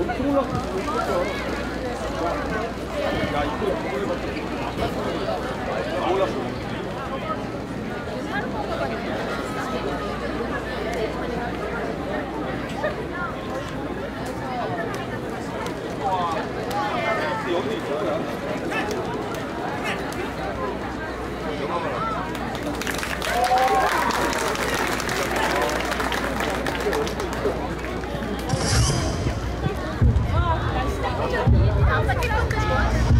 올랐어. 야, 이거 이거 올랐어. 근데 여기 있잖아. Vamos aqui, vamos aqui, vamos aqui.